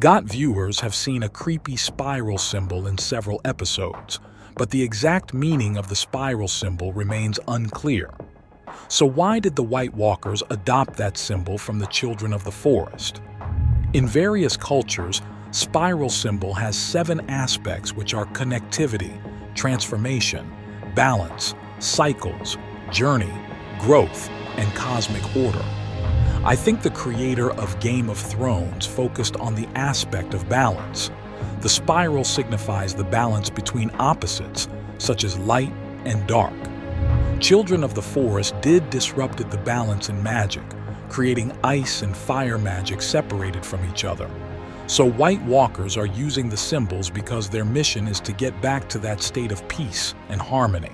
GOT viewers have seen a creepy spiral symbol in several episodes, but the exact meaning of the spiral symbol remains unclear. So why did the White Walkers adopt that symbol from the Children of the Forest? In various cultures, spiral symbol has seven aspects which are connectivity, transformation, balance, cycles, journey, growth, and cosmic order. I think the creator of Game of Thrones focused on the aspect of balance. The spiral signifies the balance between opposites, such as light and dark. Children of the Forest did disrupted the balance in magic, creating ice and fire magic separated from each other. So White Walkers are using the symbols because their mission is to get back to that state of peace and harmony.